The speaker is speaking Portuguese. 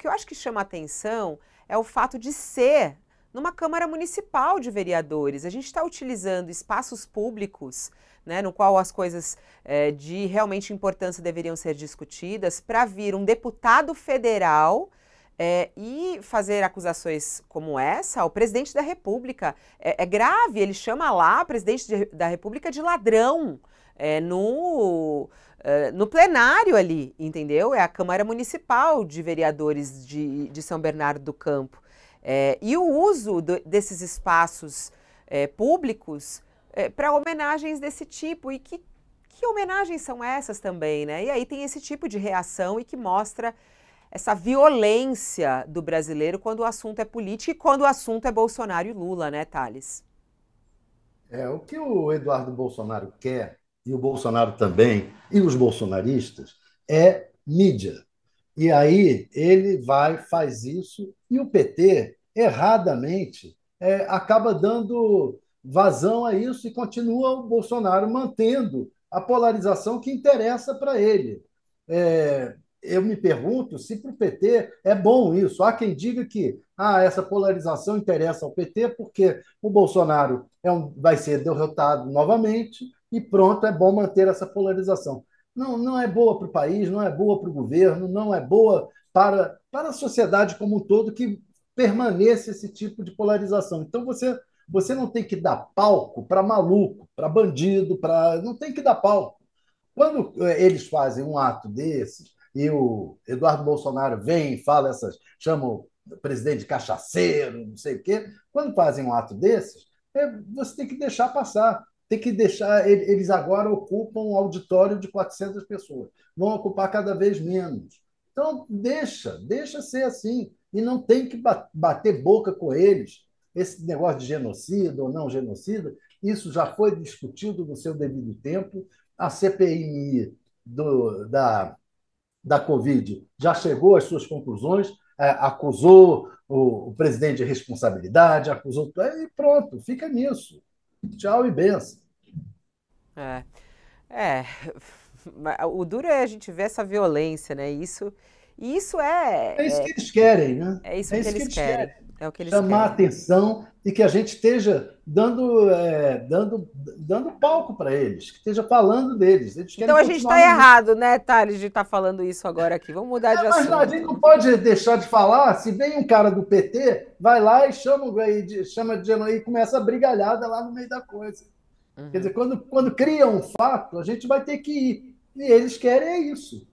que eu acho que chama atenção é o fato de ser numa Câmara Municipal de Vereadores. A gente está utilizando espaços públicos, né, no qual as coisas é, de realmente importância deveriam ser discutidas, para vir um deputado federal é, e fazer acusações como essa ao presidente da República. É, é grave, ele chama lá o presidente de, da República de ladrão é, no, é, no plenário ali, entendeu? É a Câmara Municipal de Vereadores de, de São Bernardo do Campo. É, e o uso do, desses espaços é, públicos para homenagens desse tipo. E que, que homenagens são essas também, né? E aí tem esse tipo de reação e que mostra essa violência do brasileiro quando o assunto é político e quando o assunto é Bolsonaro e Lula, né, Thales? É, o que o Eduardo Bolsonaro quer, e o Bolsonaro também, e os bolsonaristas, é mídia. E aí ele vai, faz isso, e o PT, erradamente, é, acaba dando vazão a isso e continua o Bolsonaro mantendo a polarização que interessa para ele. É, eu me pergunto se para o PT é bom isso. Há quem diga que ah, essa polarização interessa ao PT porque o Bolsonaro é um, vai ser derrotado novamente e pronto, é bom manter essa polarização. Não, não é boa para o país, não é boa para o governo, não é boa para, para a sociedade como um todo que permaneça esse tipo de polarização. Então você, você não tem que dar palco para maluco, para bandido, para não tem que dar palco. Quando eh, eles fazem um ato desses, e o Eduardo Bolsonaro vem e fala essas, chama o presidente de cachaceiro, não sei o quê. Quando fazem um ato desses, é, você tem que deixar passar. Tem que deixar. Eles agora ocupam um auditório de 400 pessoas. Vão ocupar cada vez menos. Então, deixa, deixa ser assim. E não tem que bater boca com eles. Esse negócio de genocida ou não genocida, isso já foi discutido no seu devido tempo. A CPI do, da da Covid já chegou às suas conclusões, é, acusou o, o, presidente de responsabilidade, acusou. E pronto, fica nisso. Tchau e benção. É. É. O duro é a gente ver essa violência, né? Isso, isso é. É isso é, que eles querem, né? É isso, é isso que, eles, que eles querem. querem. É o que eles chamar querem. atenção e que a gente esteja dando, é, dando, dando palco para eles, que esteja falando deles. então a gente está errado, né, Thales, de estar tá falando isso agora aqui. Vamos mudar de é, assunto. Mas a gente não pode deixar de falar. Se vem um cara do PT, vai lá e chama, e chama de e começa a brigalhada lá no meio da coisa. Uhum. Quer dizer, quando, quando cria um fato, a gente vai ter que ir. E eles querem é isso.